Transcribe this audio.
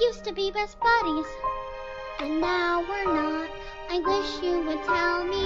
used to be best buddies, and now we're not. I wish you would tell me.